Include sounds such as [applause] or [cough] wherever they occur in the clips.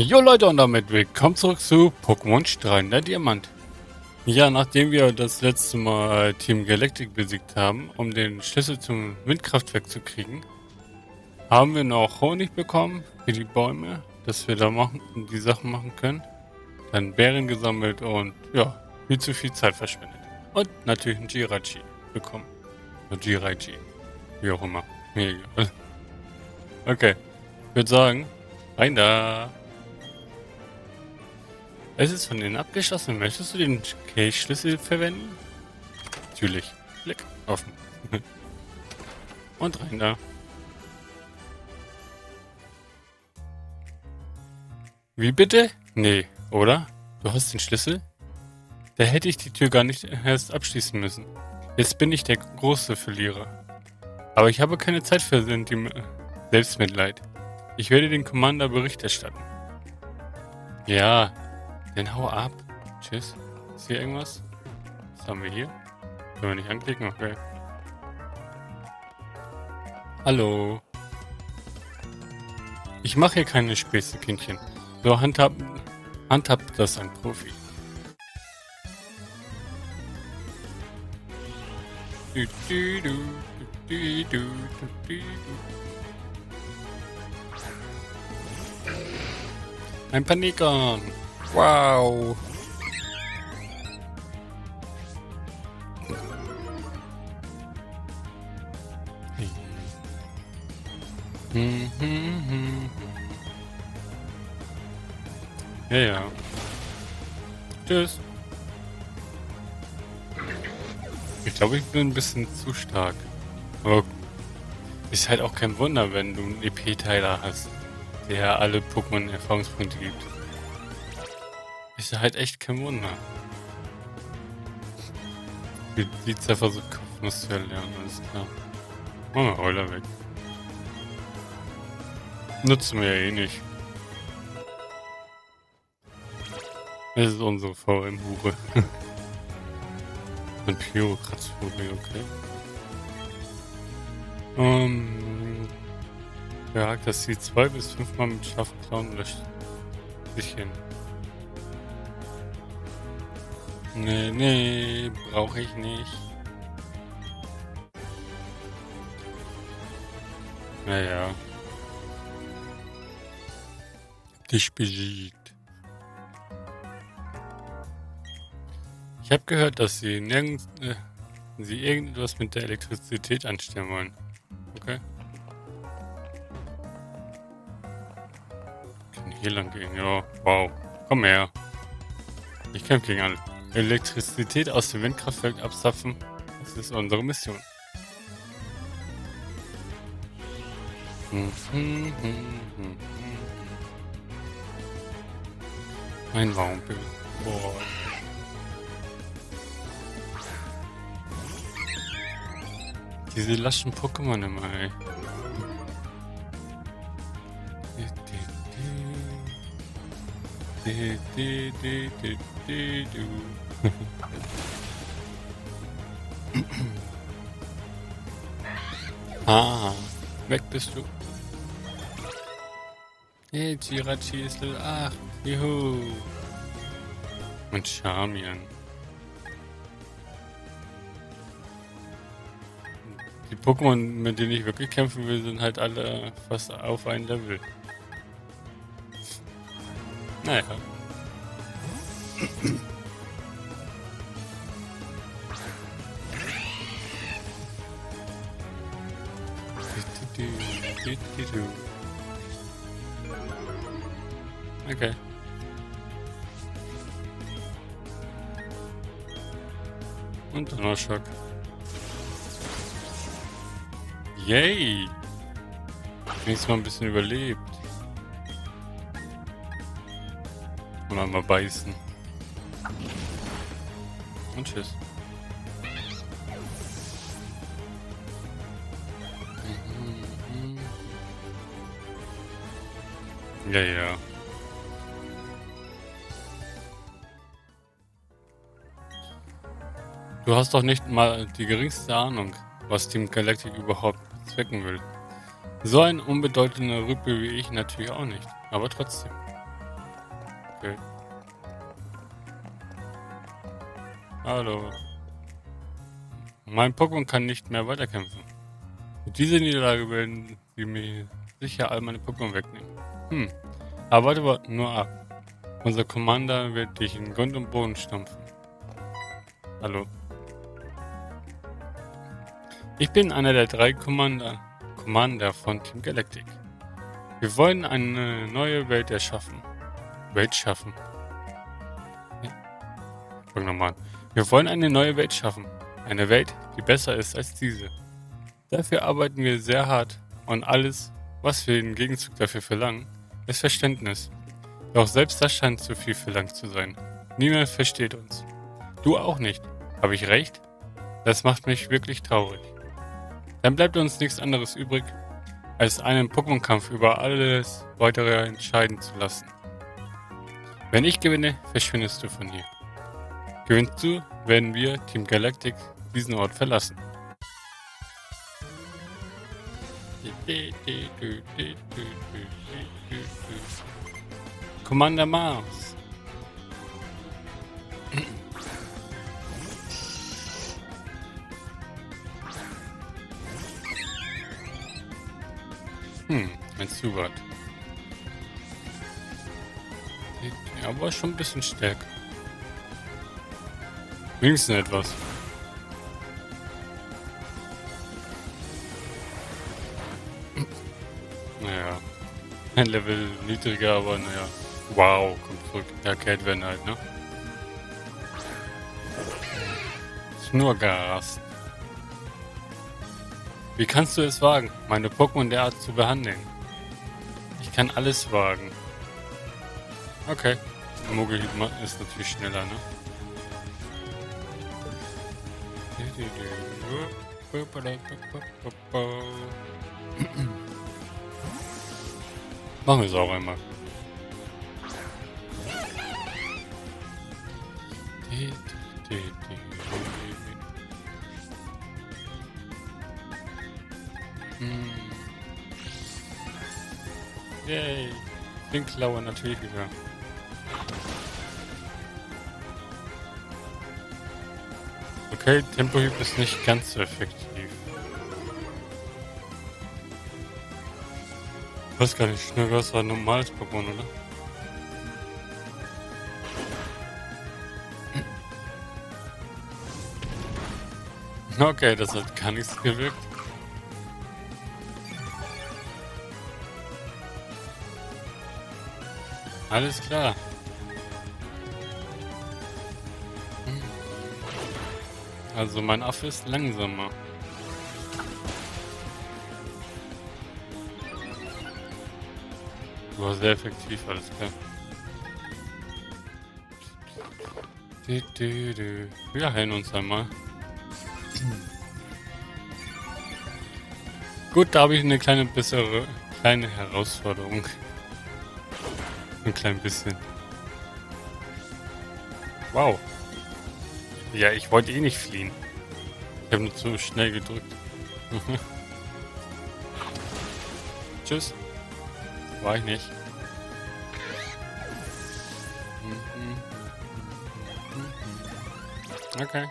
Jo Leute und damit willkommen zurück zu Pokémon Strahlender Diamant. Ja, nachdem wir das letzte Mal Team Galactic besiegt haben, um den Schlüssel zum Windkraftwerk zu kriegen, haben wir noch Honig bekommen für die Bäume, dass wir da machen, die Sachen machen können. Dann Bären gesammelt und ja, viel zu viel Zeit verschwendet. Und natürlich ein Jirachi bekommen. Oder Jirachi. Wie auch immer. Mir egal. Okay. Ich würde sagen, rein da. Es ist von innen abgeschlossen. Möchtest du den Case-Schlüssel verwenden? Natürlich. Klick. Offen. [laughs] Und rein da. Wie bitte? Nee, oder? Du hast den Schlüssel? Da hätte ich die Tür gar nicht erst abschließen müssen. Jetzt bin ich der große Verlierer. Aber ich habe keine Zeit für Selbstmitleid. Ich werde den Commander Bericht erstatten. Ja, dann hau ab. Tschüss. Ist hier irgendwas? Was haben wir hier? Können wir nicht anklicken? Okay. Hallo. Ich mache hier keine Späße, Kindchen. So handhabt, handhabt das ein Profi. Du, du, du, du, du, du, du. Ein Panikon. Wow. Ja, ja. Tschüss. Ich glaube, ich bin ein bisschen zu stark. Aber ist halt auch kein Wunder, wenn du einen EP-Teiler hast, der alle Pokémon Erfahrungspunkte gibt. Ist halt echt kein Wunder. Die, die Zeit versucht Kopfnuss zu erlernen, alles klar. Machen wir Euler weg. Nutzen wir ja eh nicht. Das ist unsere VM-Hure. Ein [laughs] Pyro-Kratzvogel, okay. Ähm. Jagt das sie zwei bis fünfmal mit scharfen Klauen löscht sich hin. Nee, nee, brauche ich nicht. Naja. Dich besiegt. Ich habe gehört, dass sie nirgends, äh, sie irgendetwas mit der Elektrizität anstellen wollen. Okay. Kann hier lang gehen, ja. Wow. Komm her. Ich kämpfe gegen alle. Elektrizität aus dem Windkraftwerk abzapfen. Das ist unsere Mission. Ein Waumbild. Boah. Diese laschen Pokémon immer, ey. Ah, weg bist du. Hey, Jirachi ist Level 8. Juhu. Und Charmian. Die Pokémon, mit denen ich wirklich kämpfen will, sind halt alle fast auf ein Level. Naja. Okay. Und Donnerschock. Yay! Wenigstens mal ein bisschen überlebt. Und einmal beißen. Und tschüss. Ja, ja. Du hast doch nicht mal die geringste Ahnung, was Team Galactic überhaupt zwecken will. So ein unbedeutender Rüpel wie ich natürlich auch nicht, aber trotzdem. Okay. Hallo. Mein Pokémon kann nicht mehr weiterkämpfen. Mit dieser Niederlage werden sie mir sicher all meine Pokémon wegnehmen. Hm. Aber warte nur ab. Unser Commander wird dich in Grund und Boden stampfen. Hallo. Ich bin einer der drei Commander, Commander von Team Galactic. Wir wollen eine neue Welt erschaffen. Welt schaffen. Ja. Fang nochmal an. Wir wollen eine neue Welt schaffen. Eine Welt, die besser ist als diese. Dafür arbeiten wir sehr hart und alles, was wir im Gegenzug dafür verlangen, ist Verständnis. Doch selbst das scheint zu viel verlangt zu sein. Niemand versteht uns. Du auch nicht. Habe ich recht? Das macht mich wirklich traurig. Dann bleibt uns nichts anderes übrig, als einen Pokémon-Kampf über alles weitere entscheiden zu lassen. Wenn ich gewinne, verschwindest du von hier. Gewinnst du, werden wir, Team Galactic, diesen Ort verlassen. Commander Mars. Hm, ein Zubat. Aber schon ein bisschen stärker. Wenigstens etwas. Naja. Ein Level niedriger, aber naja. Wow, kommt zurück. Ja, Kate werden halt, ne? Schnurgast. Wie kannst du es wagen, meine Pokémon derart zu behandeln? Ich kann alles wagen. Okay. Mogel ist natürlich schneller, ne? Machen wir es auch einmal. Hm. Yay. Pinklauer natürlich wieder. Okay, Tempohieb ist nicht ganz so effektiv. Ich weiß gar nicht, Schnurgas war ein normales Pokémon, oder? Okay, das hat gar nichts gewirkt. Alles klar. Also mein Affe ist langsamer. War sehr effektiv, alles klar. Wir heilen uns einmal. Gut, da habe ich eine kleine bessere, kleine Herausforderung. Ein klein bisschen. Wow. Ja, ich wollte eh nicht fliehen. Ich habe nur zu schnell gedrückt. [laughs] Tschüss. War ich nicht. Okay.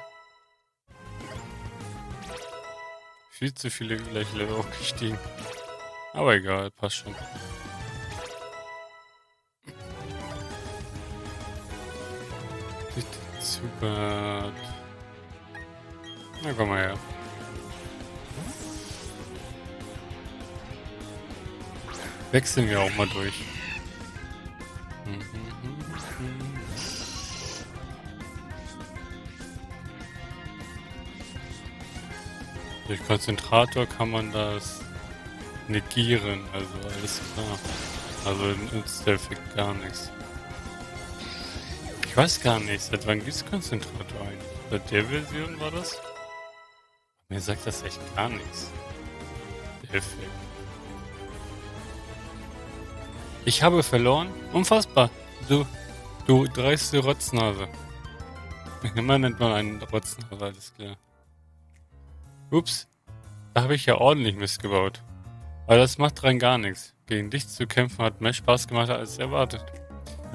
Viel zu viele gleich Level aufgestiegen. Aber egal, passt schon. Super. Na komm mal her. Wechseln wir auch mal durch. Durch Konzentrator kann man das negieren, also alles klar. Also nützt der Effekt gar nichts. Ich weiß gar nicht, seit wann gibt es Konzentrator eigentlich? Seit der Version war das? Mir sagt das echt gar nichts. Der Effekt. Ich habe verloren? Unfassbar. Du, du dreiste Rotznase. [laughs] Immer nennt man einen Rotznase, alles klar. Ups, da habe ich ja ordentlich Mist gebaut. Aber das macht rein gar nichts. Gegen dich zu kämpfen hat mehr Spaß gemacht als erwartet.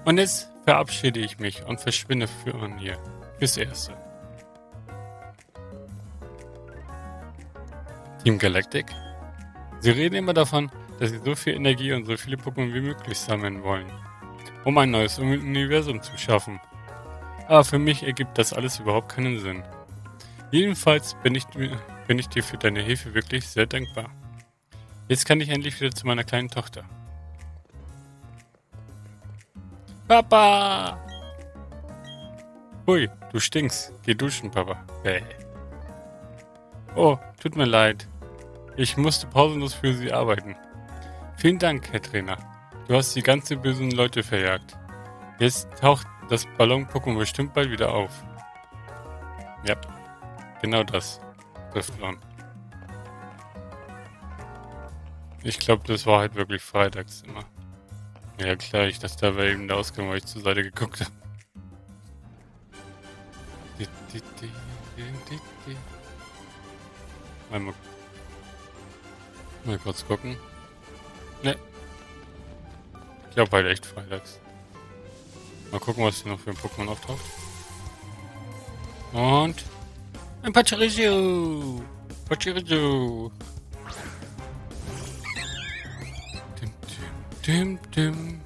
Und jetzt verabschiede ich mich und verschwinde von hier. Fürs Erste. Team Galactic? Sie reden immer davon, dass sie so viel Energie und so viele Pokémon wie möglich sammeln wollen, um ein neues Universum zu schaffen. Aber für mich ergibt das alles überhaupt keinen Sinn. Jedenfalls bin ich, bin ich dir für deine Hilfe wirklich sehr dankbar. Jetzt kann ich endlich wieder zu meiner kleinen Tochter. Papa! Hui, du stinkst. Geh duschen, Papa. Bäh. Oh, tut mir leid. Ich musste pausenlos für Sie arbeiten. Vielen Dank, Herr Trainer. Du hast die ganze bösen Leute verjagt. Jetzt taucht das Ballon-Pokémon bestimmt bald wieder auf. Ja, genau das. Driftlon. Ich glaube, das war halt wirklich freitags immer. Ja klar, ich dachte, da wäre eben der Ausgang, weil ich zur Seite geguckt habe. Mal, mal kurz gucken. Ne. Ich glaube halt echt freitags. Mal gucken, was hier noch für ein Pokémon auftaucht. Und ein Pachirisu! Pachirisu! Dim, dim.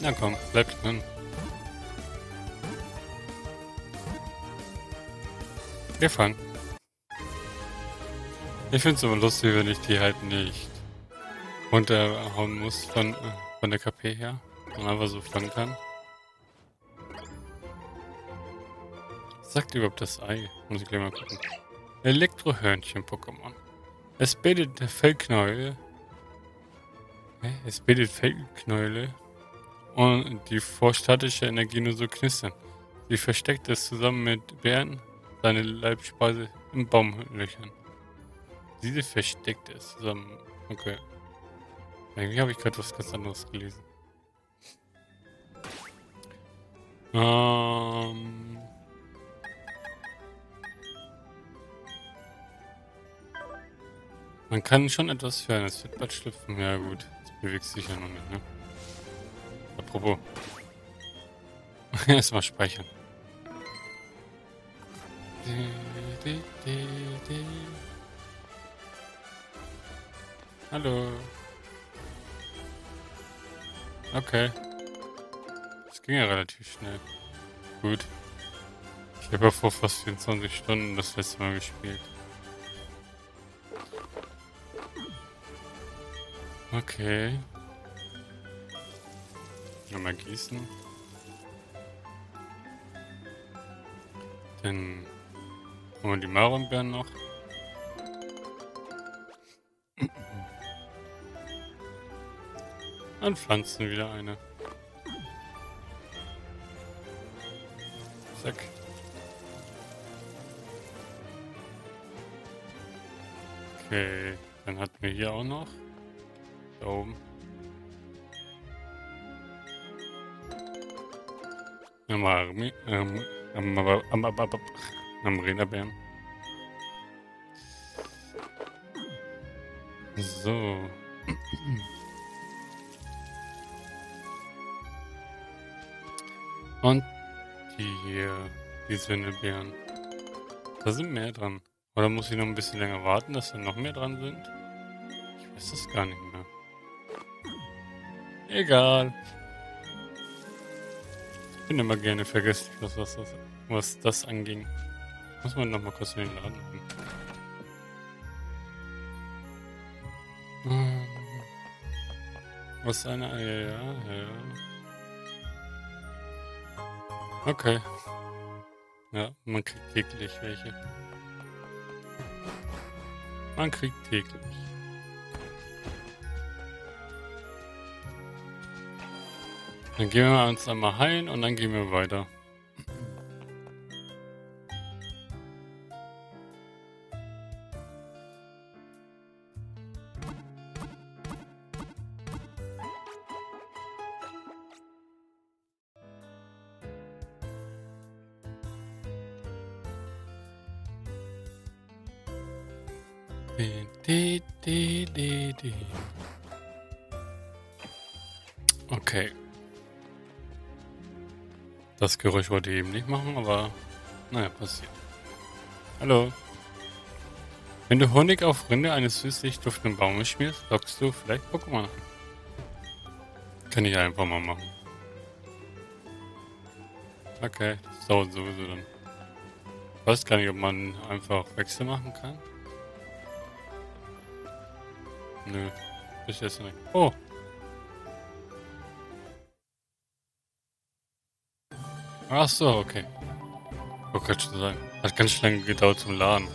Na komm, bleib drin. Wir fangen. Ich finde es immer lustig, wenn ich die halt nicht runterhauen muss von, von der KP her und einfach so fangen kann. Sagt überhaupt das Ei? Muss ich gleich mal gucken. Elektrohörnchen-Pokémon. Es bildet Fellknäule. Es bildet Fellknäule. Und die vor statischer Energie nur so knistern. Sie versteckt es zusammen mit Bären, seine Leibspeise in Baumlöchern. Diese versteckt es zusammen. Okay. Irgendwie habe ich gerade was ganz anderes gelesen. Ähm. Man kann schon etwas hören. Es wird bald schlüpfen. Ja gut, es bewegt sich ja noch nicht, ne? Apropos. [laughs] Erstmal speichern. Hallo. Okay. Das ging ja relativ schnell. Gut. Ich habe ja vor fast 24 Stunden das letzte Mal gespielt. Okay. Nochmal gießen. Dann haben wir die Maronbeeren noch. Dann pflanzen wieder eine. Zack. Okay, dann hatten wir hier auch noch. Oben. Am Army, ähm, am, am, am, am, am, am Renabären. So. Und die hier, die Swendelbeeren. Da sind mehr dran. Oder muss ich noch ein bisschen länger warten, dass da noch mehr dran sind? Ich weiß das gar nicht mehr. Egal. Ich bin immer gerne vergesslich, was, was, was, was das anging. Muss man noch mal kurz in den Laden. Hm. Was eine Eier, ja, ja. Okay. Ja, man kriegt täglich welche. Man kriegt täglich. Dann gehen wir uns einmal heilen und dann gehen wir weiter. Das Geräusch wollte ich eben nicht machen, aber naja, passiert. Hallo. Wenn du Honig auf Rinde eines süßlich duftenden Baumes schmierst, lockst du vielleicht Pokémon Kann ich einfach mal machen. Okay, das dauert sowieso dann. Ich weiß gar nicht, ob man einfach Wechsel machen kann. Nö, bis jetzt nicht. Oh! Ach so, okay. Oh, kann schon sein. Hat ganz schön lange gedauert zum Laden.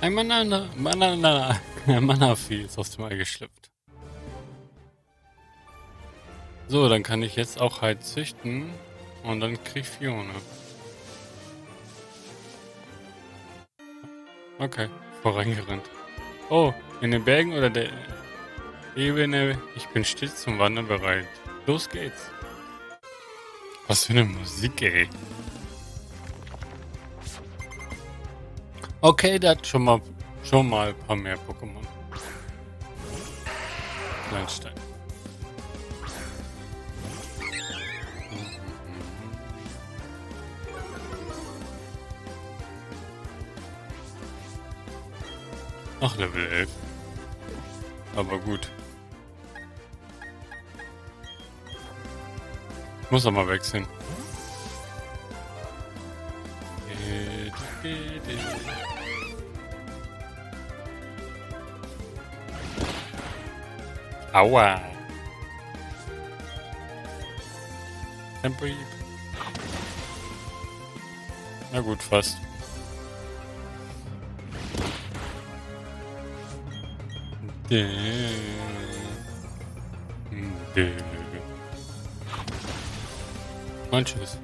Ein Manana, Manana, Manafi ist aus dem Ei geschlüpft. So, dann kann ich jetzt auch halt züchten und dann krieg ich Fiona. Okay, vorangerannt. Oh, in den Bergen oder der Ebene, ich bin stets zum Wandern bereit. Los geht's. Was für eine Musik, ey. Okay, der hat schon mal, schon mal ein paar mehr Pokémon. Kleinstein. Ach, Level 11. Aber gut. Muss er mal wechseln. Aua. Tempohieb. Na gut, fast. Und tschüss.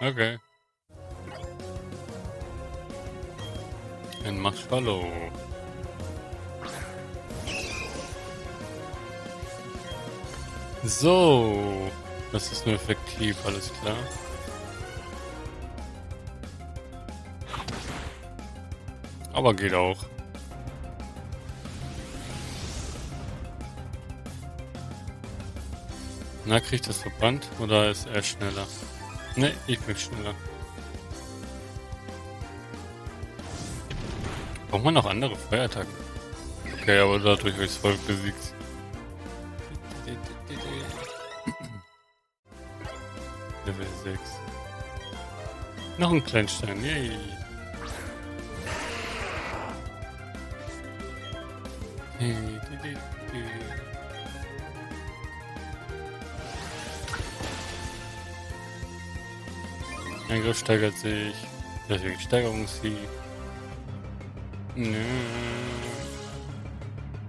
Okay. Ein Marshmallow. So. Das ist nur effektiv, alles klar. Aber geht auch. Na, kriegt das verbrannt oder ist er schneller? Ne, ich bin schneller. Braucht man noch andere Feuerattacken? Okay, aber dadurch habe ich es voll besiegt. [clears throat] Level 6. Noch ein Kleinstein, yay. Angriff steigert sich. Deswegen Steigerungssieg. Nö.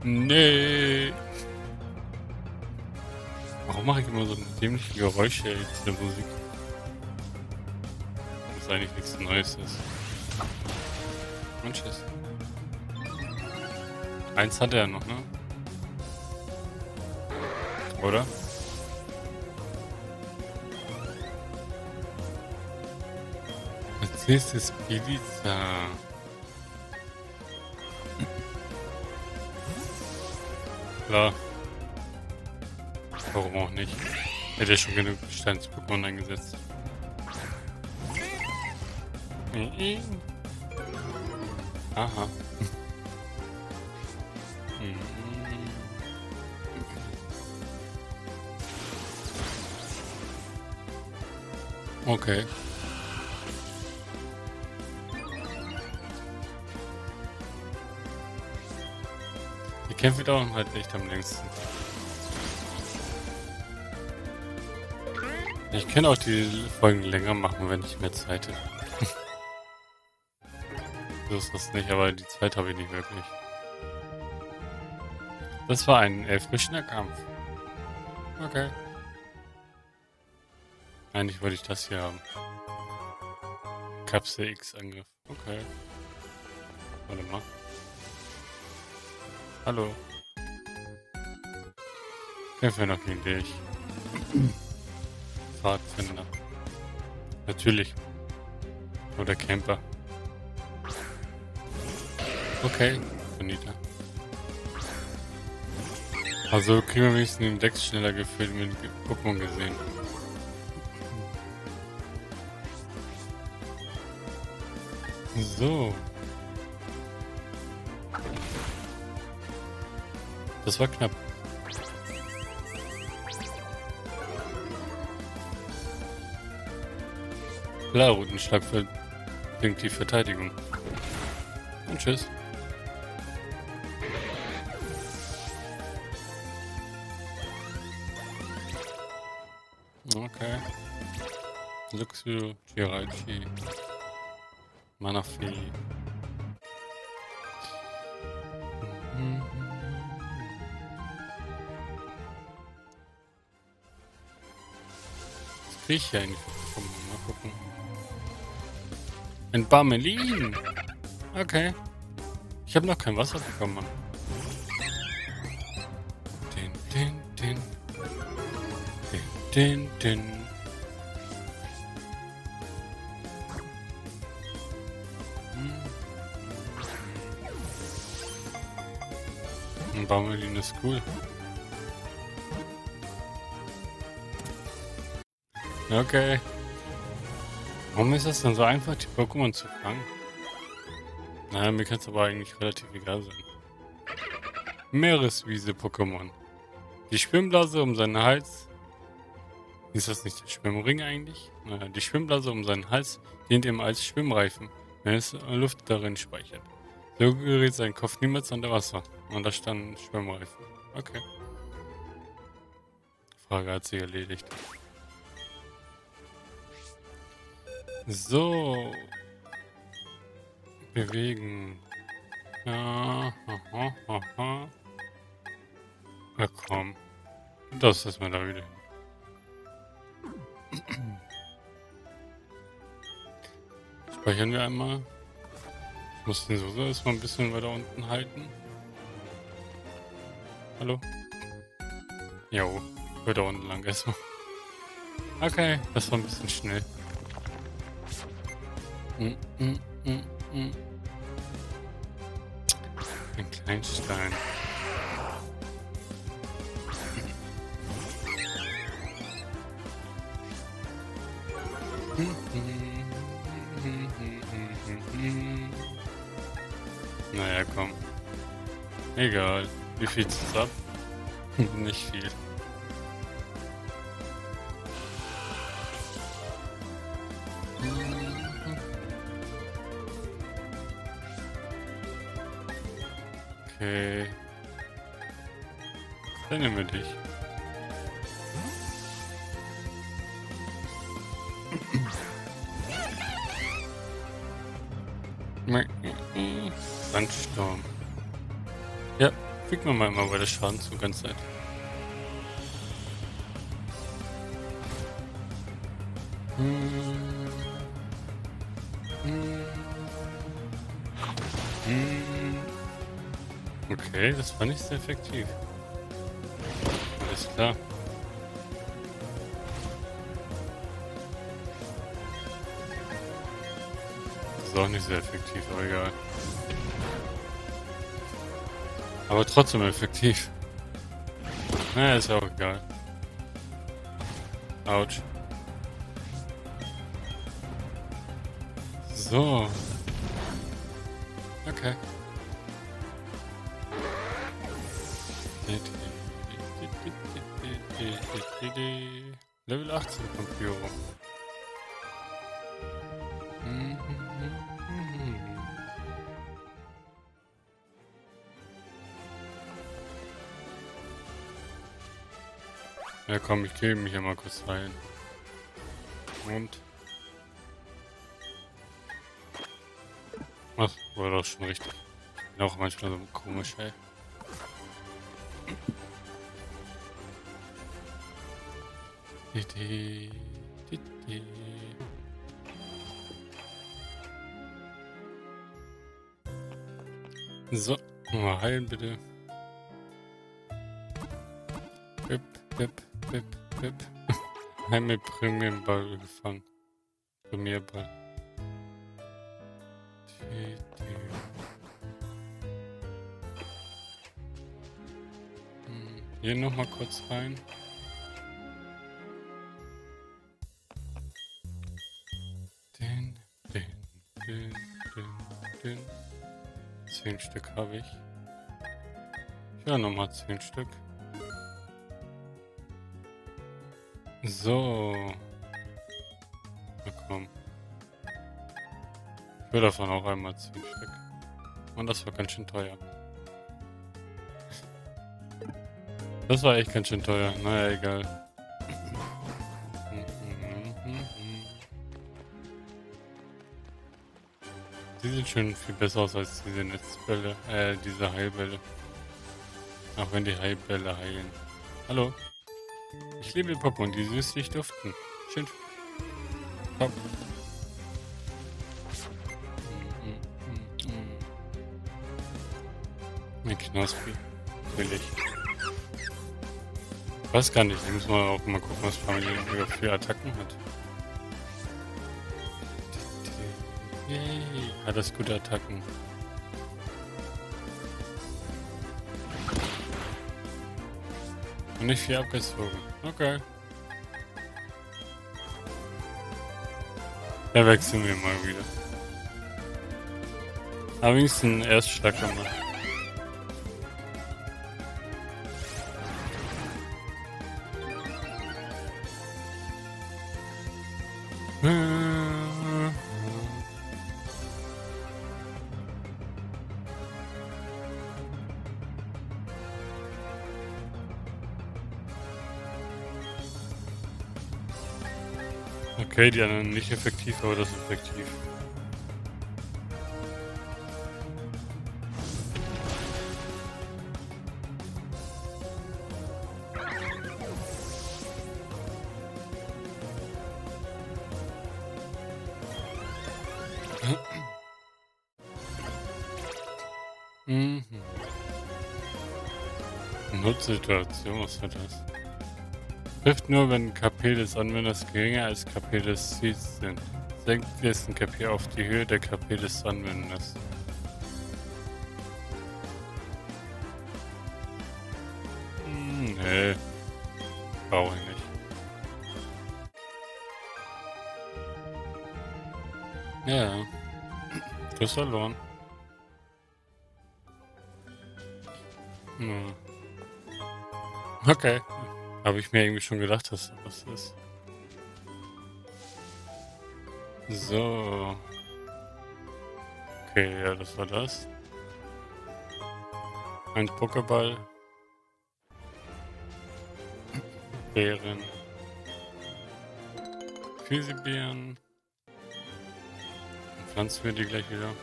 Nee. Warum mache ich immer so dämliche Geräusche in der Musik? Das eigentlich nichts Neues ist. Und tschüss. Eins hat er noch, ne? Oder? Als nächstes Pizza. Klar. Warum auch nicht? Hätte ja schon genug Steins-Pokémon eingesetzt. Aha. Okay. Kämpfe dauern halt echt am längsten. Ich kann auch die Folgen länger machen, wenn ich mehr Zeit hätte. [laughs] so ist das nicht, aber die Zeit habe ich nicht wirklich. Das war ein erfrischender Kampf. Okay. Eigentlich wollte ich das hier haben. Kapsel X-Angriff. Okay. Warte mal. Hallo. Kämpfen wir noch gegen dich. [clears throat] Pfadfinder. Natürlich. Oder Camper. Okay, Bonita. Also kriegen wir wenigstens den Dex schneller gefüllt mit Pokémon gesehen. So. Das war knapp. Klar, Routenschlag bringt die Verteidigung. Und tschüss. Okay. Luxu, Jiraichi, Manafi. Krieg ich hier bekommen? Mal gucken. Ein Barmelin! Okay. Ich habe noch kein Wasser bekommen. Den, den, den. Den, den, den. Ein Barmelin ist cool. Okay. Warum ist das denn so einfach, die Pokémon zu fangen? Naja, mir kann es aber eigentlich relativ egal sein. Meereswiese-Pokémon. Die Schwimmblase um seinen Hals. Ist das nicht der Schwimmring eigentlich? Naja, die Schwimmblase um seinen Hals dient ihm als Schwimmreifen, wenn es Luft darin speichert. So gerät sein Kopf niemals unter Wasser. Und da stand Schwimmreifen. Okay. Frage hat sich erledigt. So. Bewegen. Ja, aha, aha. Na komm. Das ist mal da wieder. Speichern wir einmal. Ich muss den so erstmal ein bisschen weiter unten halten. Hallo? Jo, weiter unten lang erstmal. Okay, das war ein bisschen schnell. Ein Kleinstein. Naja, komm. Egal. Wie viel ab? Nicht viel. Sandsturm. Ja, kriegen wir mal immer weiter Schaden zur ganzen Zeit. Hm. Hm. Hm. Okay, das war nicht sehr effektiv. Alles klar. Ist auch nicht sehr effektiv, aber egal. Aber trotzdem effektiv. Naja, ist auch egal. Autsch. So. Ja komm, ich gebe mich ja mal kurz rein. Und. Ach, war doch schon richtig. Bin auch manchmal so komisch, ey. So, mal heilen bitte. Bip, bip. [laughs] Einmal Premiumball gefangen. Premierball. Hm, hier nochmal kurz rein. Den, den, den, den, den. Zehn Stück habe ich. Ja, nochmal zehn Stück. So. Komm. Ich will davon auch einmal 10 Stück. Und das war ganz schön teuer. Das war echt ganz schön teuer. Naja, egal. Die sieht schon viel besser aus als diese Netzbälle, äh, diese Heilbälle. Auch wenn die Heilbälle heilen. Hallo? Ich liebe Pokémon, die süßlich duften. Schön. Top. Ein Knospi. Natürlich. Ich weiß gar nicht, ich muss mal auch mal gucken, was Familie für Attacken hat. Yay, hat das gute Attacken. Nicht viel abgezogen. Okay. Da wechseln wir mal wieder. Aber wenigstens einen Erstschlag gemacht. Okay, die anderen nicht effektiv, aber das ist effektiv. mhm. Was war das? Trifft nur, wenn Des Anwenders geringer als KP des Ziels sind. Senkt dessen KP auf die Höhe der KP des Anwenders. Hm, nee. Brauche ich nicht. Ja. Du hast verloren. Hm. Okay. Habe ich mir irgendwie schon gedacht, dass das was ist. So. Okay, ja, das war das. Ein Pokéball. Bären. Dann pflanzen wir die gleich wieder.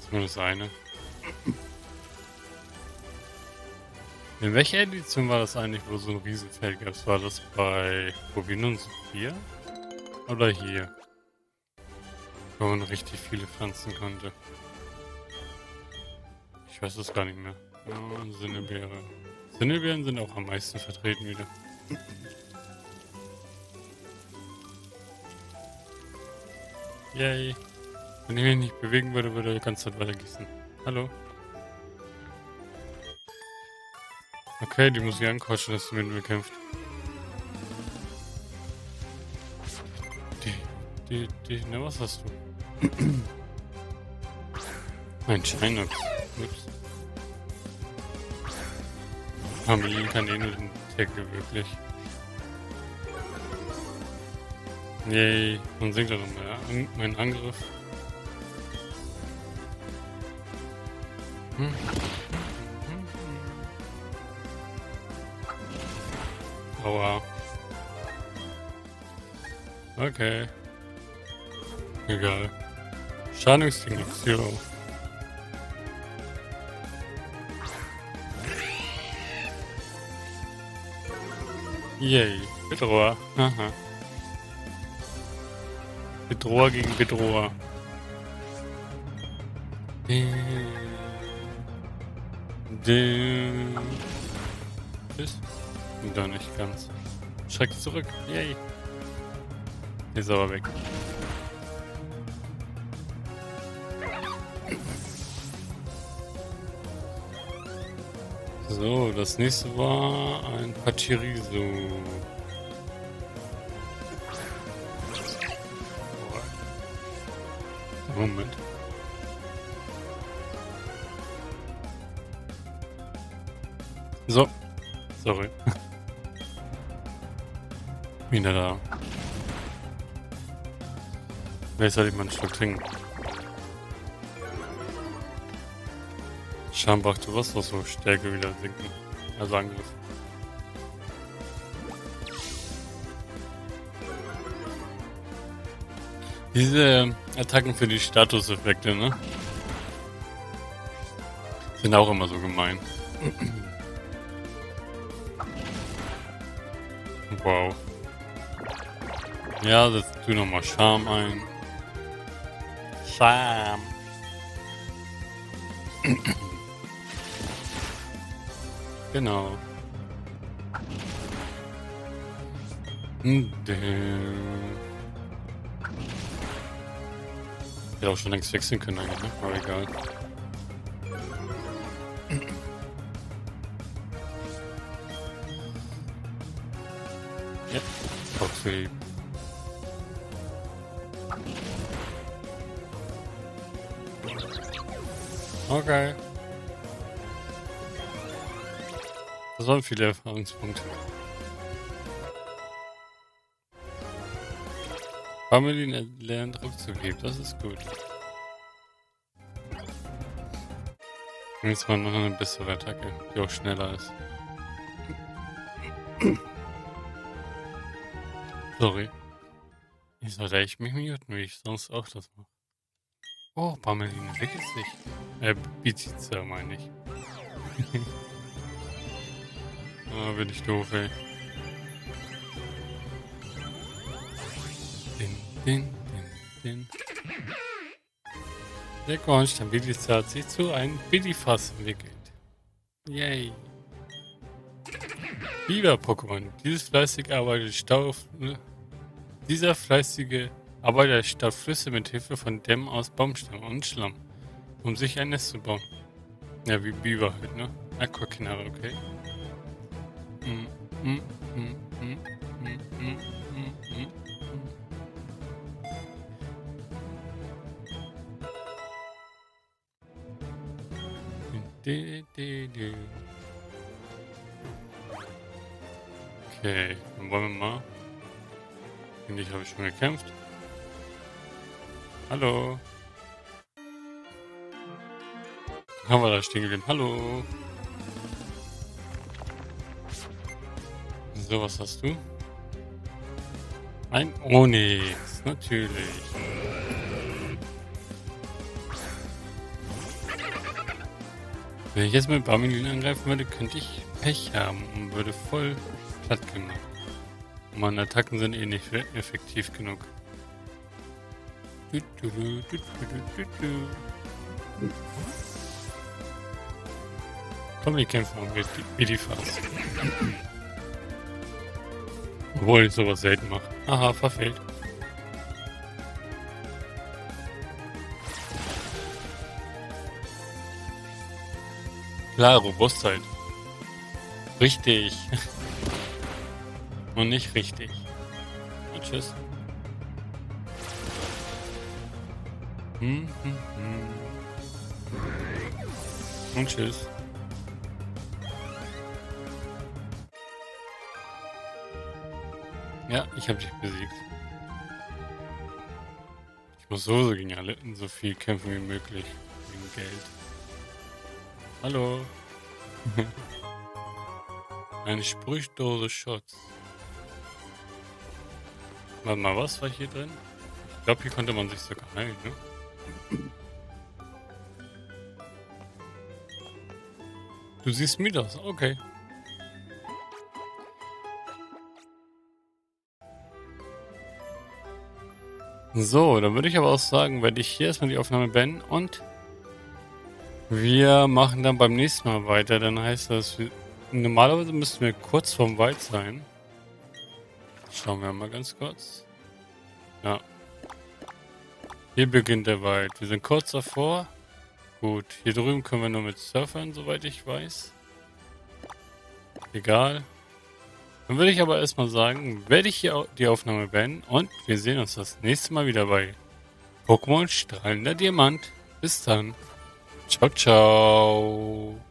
Zumindest eine. In welcher Edition war das eigentlich, wo so ein Riesenfeld gab? War das bei und Sophia? Oder hier? Wo man richtig viele pflanzen konnte. Ich weiß es gar nicht mehr. Oh, Sinnebeere. Sinnebeeren sind auch am meisten vertreten wieder. Yay. Wenn ich mich nicht bewegen würde, würde er die ganze Zeit weiter gießen. Hallo? Okay, die muss ich anquatschen, dass sie mit mir kämpft. Die, die, die, na was hast du? [clears throat] Ein Shinox. Ups. Hamelin kann eh nur den Tackle wirklich. Yay, man singt doch nochmal mein Angriff. Hm. Okay. Egal. Schadungsding Zero. Yay. Bedroher. Haha. Bedroher gegen Bedroher. Den... Ist? Doch nicht ganz. Schreck zurück. Yay. Ist aber weg. So, das nächste war ein Pachirisu. Moment. So. Sorry. [laughs] Wieder da. Vielleicht sollte ich mal einen Schluck trinken. Scheinbar du wirst so Stärke wieder sinken. Also Angriff. Diese Attacken für die Statuseffekte, ne? Sind auch immer so gemein. wow. Ja, setz du nochmal Charme ein. Charme. genau. Hätte auch schon längst wechseln können eigentlich, ne? Aber egal. ja, okay. Okay. Das waren viele Erfahrungspunkte. Pamelin lernt rückzugeben, das ist gut. Jetzt mal noch eine bessere Attacke, die auch schneller ist. [coughs] Sorry. Ich sollte echt mich muten, wie ich sonst auch das mache. Oh, Pamelin entwickelt sich. Äh, Bizizia meine ich. [laughs] ah, bin ich doof, ey. Din, din, din, din. Der Kornstein Billister hat sich zu einem Billifass entwickelt. Yay. Biber-Pokémon. Dieses fleißig arbeitet Stau... Ne? Dieser fleißige arbeitet statt Flüsse mit Hilfe von Dämmen aus Baumstämmen und Schlamm, um sich ein Nest zu bauen. Ja, wie Biber halt, ne? Aquakinare, okay. Mm, mm, mm. Okay, dann wollen wir mal. Finde ich, habe ich schon gekämpft. Hallo. Haben wir da stehen geblieben. Hallo. So, was hast du? Ein Onyx, natürlich. Wenn ich jetzt mit Barmelin angreifen würde, könnte ich Pech haben und würde voll platt gemacht. Und meine Attacken sind eh nicht effektiv genug. Komm, wir kämpfen mit Midifas. Obwohl ich sowas selten mache. Aha, verfehlt. Klar, Robustheit. Richtig. [laughs] Und nicht richtig. Und tschüss. Hm, hm, hm. Und tschüss. Ja, ich habe dich besiegt. Ich muss so, so gegen alle so viel kämpfen wie möglich. Wegen Geld. Hallo. [laughs] Eine Sprüchdose Shots. Warte mal, was war hier drin? Ich glaube, hier konnte man sich sogar heilen, ne? Du siehst müde aus, okay. So, dann würde ich aber auch sagen, werde ich hier erstmal die Aufnahme beenden und Wir machen dann beim nächsten Mal weiter. Dann heißt das, normalerweise müssten wir kurz vorm Wald sein. Schauen wir mal ganz kurz. Ja. Hier beginnt der Wald. Wir sind kurz davor. Gut, hier drüben können wir nur mit Surfern, soweit ich weiß. Egal. Dann würde ich aber erstmal sagen, werde ich hier die Aufnahme beenden und wir sehen uns das nächste Mal wieder bei Pokémon Strahlender Diamant. Bis dann. Ciao, ciao.